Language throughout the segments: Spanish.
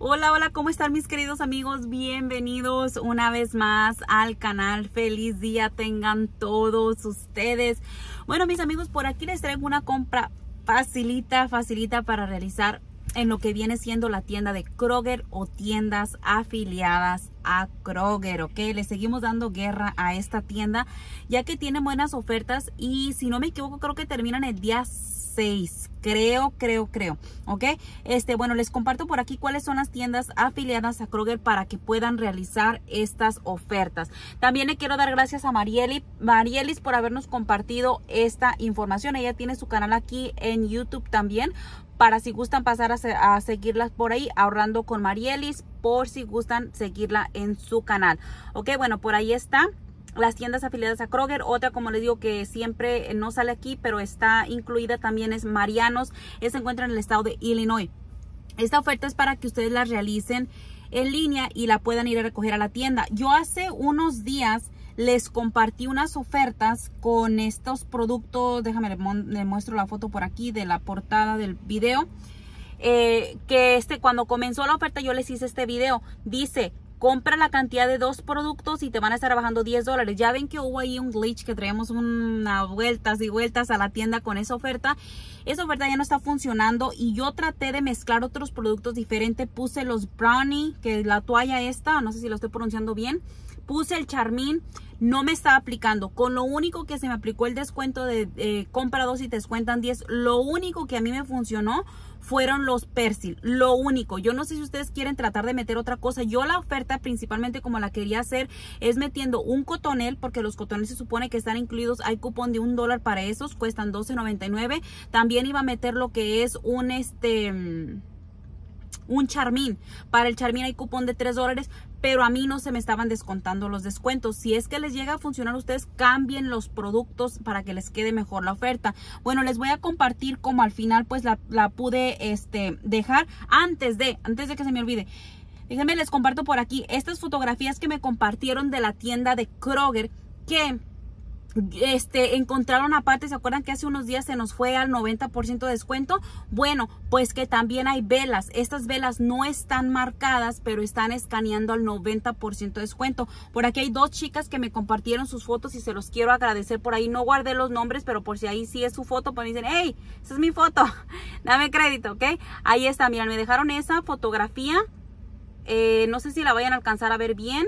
Hola, hola, ¿cómo están mis queridos amigos? Bienvenidos una vez más al canal. Feliz día tengan todos ustedes. Bueno, mis amigos, por aquí les traigo una compra facilita, facilita para realizar en lo que viene siendo la tienda de Kroger o tiendas afiliadas a Kroger, ¿ok? Le seguimos dando guerra a esta tienda ya que tiene buenas ofertas y si no me equivoco creo que terminan el día Creo, creo, creo. ¿Ok? Este, bueno, les comparto por aquí cuáles son las tiendas afiliadas a Kroger para que puedan realizar estas ofertas. También le quiero dar gracias a Marieli, Marielis por habernos compartido esta información. Ella tiene su canal aquí en YouTube también para si gustan pasar a, a, seguirlas por ahí, ahorrando con Marielis, por si gustan seguirla en su canal. Ok, bueno, por ahí está las tiendas afiliadas a Kroger. Otra, como les digo, que siempre no sale aquí, pero está incluida también es Marianos. Se encuentra en el estado de Illinois. Esta oferta es para que ustedes la realicen en línea y la puedan ir a recoger a la tienda. Yo hace unos días les compartí unas ofertas con estos productos. Déjame le, muestro la foto por aquí de la portada del video. Eh, que este cuando comenzó la oferta yo les hice este video dice compra la cantidad de dos productos y te van a estar bajando 10 dólares. Ya ven que hubo ahí un glitch que traemos unas vueltas y vueltas a la tienda con esa oferta. Esa oferta ya no está funcionando y yo traté de mezclar otros productos diferentes. Puse los brownie, que es la toalla esta, no sé si lo estoy pronunciando bien. Puse el charmín, no me estaba aplicando. Con lo único que se me aplicó el descuento de eh, compra dos y te descuentan 10, lo único que a mí me funcionó fueron los Persil. Lo único, yo no sé si ustedes quieren tratar de meter otra cosa. Yo la oferta principalmente como la quería hacer es metiendo un cotonel porque los cotoneles se supone que están incluidos. Hay cupón de un dólar para esos, cuestan $12.99. También iba a meter lo que es un este un charmín. Para el charmín hay cupón de 3 dólares, pero a mí no se me estaban descontando los descuentos. Si es que les llega a funcionar ustedes, cambien los productos para que les quede mejor la oferta. Bueno, les voy a compartir como al final pues la, pude este, dejar antes de, antes de que se me olvide. Déjenme les comparto por aquí estas fotografías que me compartieron de la tienda de Kroger que este, encontraron aparte, ¿se acuerdan que hace unos días se nos fue al 90% de descuento? Bueno, pues que también hay velas. Estas velas no están marcadas, pero están escaneando al 90% de descuento. Por aquí hay dos chicas que me compartieron sus fotos y se los quiero agradecer por ahí. No guardé los nombres, pero por si ahí sí es su foto, pues me dicen, hey, esa es mi foto. Dame crédito, ¿ok? Ahí está, miren, me dejaron esa fotografía. Eh, no sé si la vayan a alcanzar a ver bien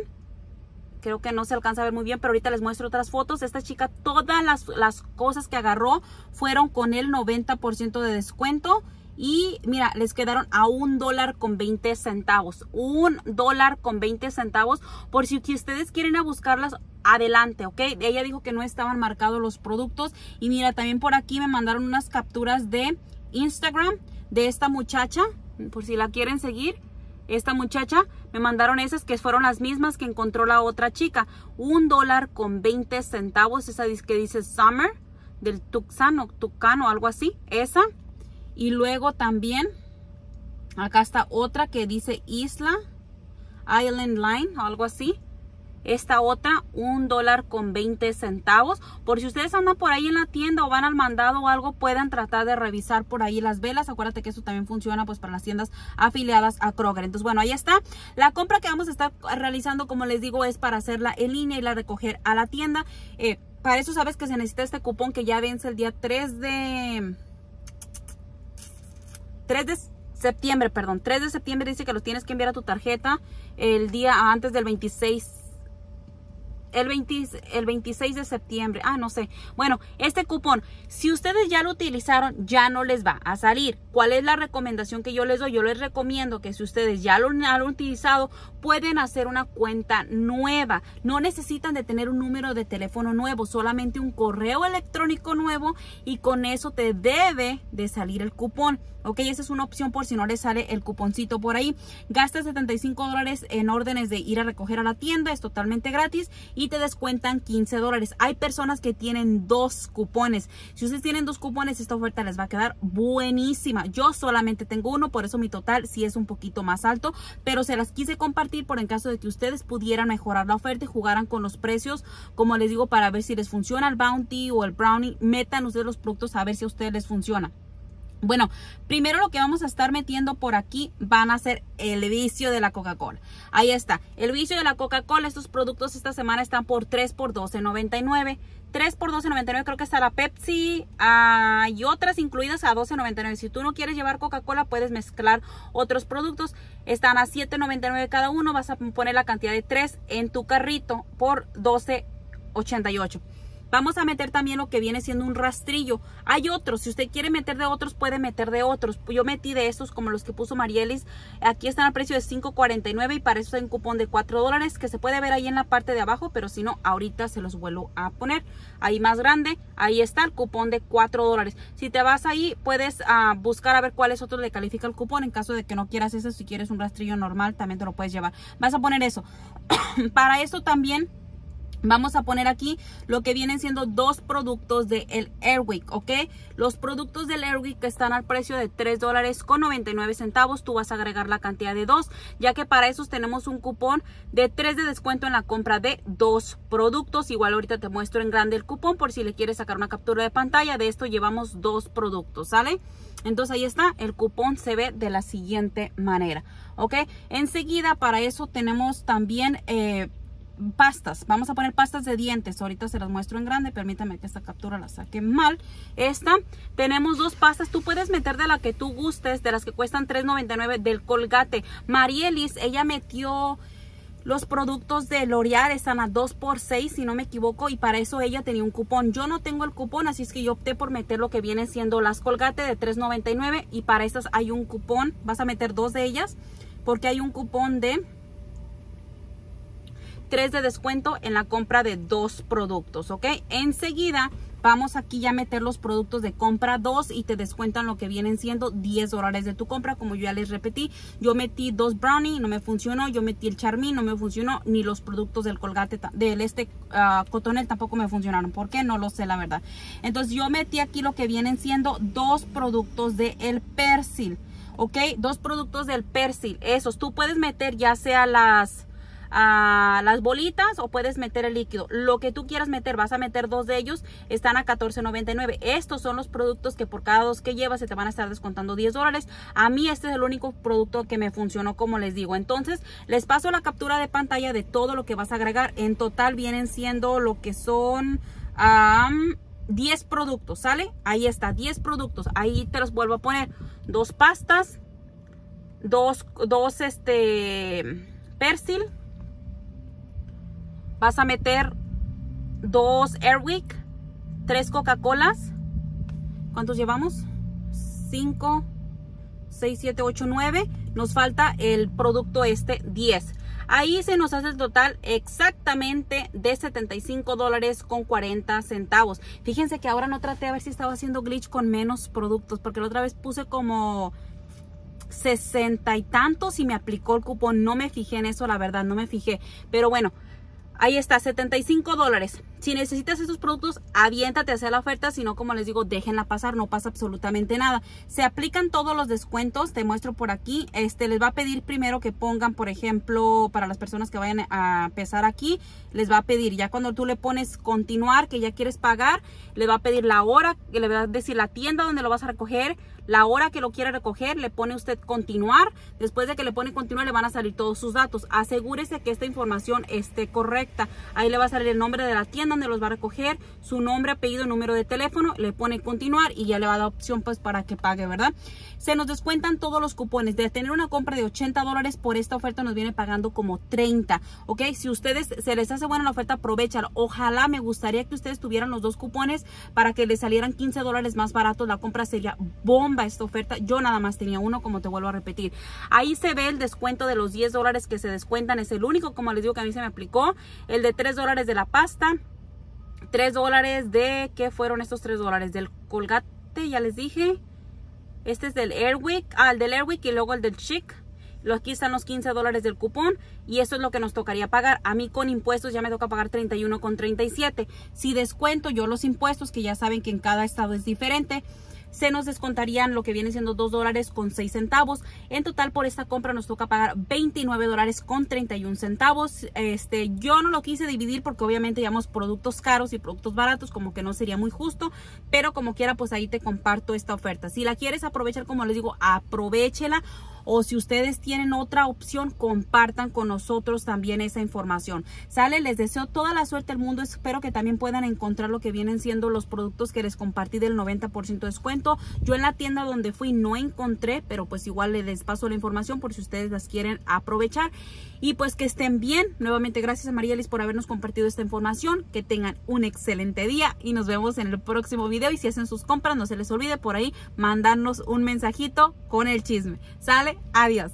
creo que no se alcanza a ver muy bien, pero ahorita les muestro otras fotos. Esta chica, todas las, las cosas que agarró fueron con el 90% de descuento. Y mira, les quedaron a un dólar con 20 centavos. Un dólar con 20 centavos. Por si ustedes quieren a buscarlas, adelante, ¿ok? Ella dijo que no estaban marcados los productos. Y mira, también por aquí me mandaron unas capturas de Instagram de esta muchacha. Por si la quieren seguir esta muchacha, me mandaron esas que fueron las mismas que encontró la otra chica. Un dólar con 20 centavos, esa que dice Summer, del Tucson o Tucano, algo así, esa. Y luego también, acá está otra que dice Isla, Island Line, algo así. Esta otra, un dólar con 20 centavos. Por si ustedes andan por ahí en la tienda o van al mandado o algo, puedan tratar de revisar por ahí las velas. Acuérdate que eso también funciona pues para las tiendas afiliadas a Kroger. Entonces, bueno, ahí está. La compra que vamos a estar realizando, como les digo, es para hacerla en línea y la recoger a la tienda. Eh, para eso sabes que se necesita este cupón que ya vence el día 3 de... 3 de septiembre, perdón. 3 de septiembre dice que los tienes que enviar a tu tarjeta el día antes del 26 el, 20, el 26 de septiembre. Ah, no sé. Bueno, este cupón, si ustedes ya lo utilizaron, ya no les va a salir. ¿Cuál es la recomendación que yo les doy? Yo les recomiendo que si ustedes ya lo han utilizado, pueden hacer una cuenta nueva. No necesitan de tener un número de teléfono nuevo, solamente un correo electrónico nuevo y con eso te debe de salir el cupón. Ok, esa es una opción por si no les sale el cuponcito por ahí. Gasta 75 dólares en órdenes de ir a recoger a la tienda, es totalmente gratis te descuentan 15 dólares. Hay personas que tienen dos cupones. Si ustedes tienen dos cupones, esta oferta les va a quedar buenísima. Yo solamente tengo uno, por eso mi total sí es un poquito más alto, pero se las quise compartir por en caso de que ustedes pudieran mejorar la oferta y jugaran con los precios, como les digo, para ver si les funciona el Bounty o el Brownie. Metan ustedes los productos a ver si a ustedes les funciona. Bueno, primero lo que vamos a estar metiendo por aquí van a ser el vicio de la Coca-Cola. Ahí está, el vicio de la Coca-Cola. Estos productos esta semana están por 3 por 12.99. 3 por 12.99 creo que está la Pepsi ah, y otras incluidas a 12.99. Si tú no quieres llevar Coca-Cola puedes mezclar otros productos. Están a 7.99 cada uno. Vas a poner la cantidad de 3 en tu carrito por 12.88. Vamos a meter también lo que viene siendo un rastrillo. Hay otros, si usted quiere meter de otros, puede meter de otros. Yo metí de estos como los que puso Marielis. Aquí están al precio de $5.49 y para eso hay un cupón de 4 dólares que se puede ver ahí en la parte de abajo, pero si no, ahorita se los vuelvo a poner. Ahí más grande, ahí está el cupón de 4 dólares. Si te vas ahí, puedes uh, buscar a ver cuáles otros le califica el cupón. En caso de que no quieras eso, si quieres un rastrillo normal, también te lo puedes llevar. Vas a poner eso. para eso también Vamos a poner aquí lo que vienen siendo dos productos del el Airwick, ¿ok? Los productos del Airwick están al precio de 3 dólares con 99 centavos. Tú vas a agregar la cantidad de dos, ya que para esos tenemos un cupón de 3 de descuento en la compra de dos productos. Igual ahorita te muestro en grande el cupón por si le quieres sacar una captura de pantalla. De esto llevamos dos productos, ¿sale? Entonces ahí está, el cupón se ve de la siguiente manera, ¿ok? Enseguida para eso tenemos también... Eh, pastas. Vamos a poner pastas de dientes. Ahorita se las muestro en grande. Permítame que esta captura la saque mal. Esta, tenemos dos pastas. Tú puedes meter de la que tú gustes, de las que cuestan $3.99 del Colgate. Marielis, ella metió los productos de L'Oreal están a 2 por 6 si no me equivoco y para eso ella tenía un cupón. Yo no tengo el cupón así es que yo opté por meter lo que viene siendo las Colgate de $3.99 y para estas hay un cupón. Vas a meter dos de ellas porque hay un cupón de 3 de descuento en la compra de dos productos, ¿ok? Enseguida vamos aquí ya a meter los productos de compra 2 y te descuentan lo que vienen siendo 10 dólares de tu compra, como yo ya les repetí. Yo metí dos brownie, no me funcionó, yo metí el charmín, no me funcionó, ni los productos del colgate, del este uh, cotonel tampoco me funcionaron. ¿Por qué? No lo sé, la verdad. Entonces yo metí aquí lo que vienen siendo dos productos de el persil, ¿ok? Dos productos del persil, esos. Tú puedes meter ya sea las a las bolitas o puedes meter el líquido. Lo que tú quieras meter, vas a meter dos de ellos, están a $14.99. Estos son los productos que por cada dos que llevas se te van a estar descontando 10 dólares. A mí este es el único producto que me funcionó como les digo. Entonces les paso la captura de pantalla de todo lo que vas a agregar. En total vienen siendo lo que son... 10 productos, ¿sale? Ahí está, 10 productos. Ahí te los vuelvo a poner. Dos pastas, dos, dos este, persil, Vas a meter dos Airwick, tres Coca-Colas. ¿Cuántos llevamos? 5, 6, 7, 8, 9. Nos falta el producto este 10. Ahí se nos hace el total exactamente de 75 dólares con 40 centavos. Fíjense que ahora no traté a ver si estaba haciendo glitch con menos productos, porque la otra vez puse como 60 y tantos y me aplicó el cupón. No me fijé en eso, la verdad, no me fijé. Pero bueno, Ahí está, 75 dólares. Si necesitas esos productos, aviéntate a hacer la oferta. Si no, como les digo, déjenla pasar. No pasa absolutamente nada. Se aplican todos los descuentos. Te muestro por aquí. Este les va a pedir primero que pongan, por ejemplo, para las personas que vayan a empezar aquí, les va a pedir, ya cuando tú le pones continuar, que ya quieres pagar, le va a pedir la hora, le va a decir la tienda donde lo vas a recoger, la hora que lo quiere recoger, le pone usted continuar. Después de que le pone continuar, le van a salir todos sus datos. Asegúrese que esta información esté correcta. Ahí le va a salir el nombre de la tienda donde los va a recoger, su nombre, apellido, número de teléfono, le pone continuar y ya le va a dar opción pues para que pague, ¿verdad? Se nos descuentan todos los cupones. De tener una compra de 80 dólares por esta oferta nos viene pagando como 30, ¿ok? Si ustedes se les hace buena la oferta, aprovechan. Ojalá me gustaría que ustedes tuvieran los dos cupones para que les salieran 15 dólares más baratos. La compra sería bomba esta oferta. Yo nada más tenía uno, como te vuelvo a repetir. Ahí se ve el descuento de los 10 dólares que se descuentan. Es el único, como les digo, que a mí se me aplicó. El de 3 dólares de la pasta. 3 dólares de, ¿qué fueron estos 3 dólares? Del colgate, ya les dije. Este es del Airwick, ah, el del Airwick y luego el del Chic. Aquí están los 15 dólares del cupón y eso es lo que nos tocaría pagar. A mí con impuestos ya me toca pagar 31 con 37. Si descuento yo los impuestos, que ya saben que en cada estado es diferente, se nos descontarían lo que viene siendo 2 dólares con 6 centavos. En total por esta compra nos toca pagar 29 dólares con 31 centavos. Este, yo no lo quise dividir porque obviamente llevamos productos caros y productos baratos, como que no sería muy justo, pero como quiera pues ahí te comparto esta oferta. Si la quieres aprovechar, como les digo, aprovechela o si ustedes tienen otra opción, compartan con nosotros también esa información. Sale, les deseo toda la suerte del mundo. Espero que también puedan encontrar lo que vienen siendo los productos que les compartí del 90% de descuento. Yo en la tienda donde fui no encontré, pero pues igual les paso la información por si ustedes las quieren aprovechar. Y pues que estén bien. Nuevamente gracias a María Liz por habernos compartido esta información. Que tengan un excelente día y nos vemos en el próximo video. Y si hacen sus compras, no se les olvide por ahí mandarnos un mensajito con el chisme. Sale, adiós.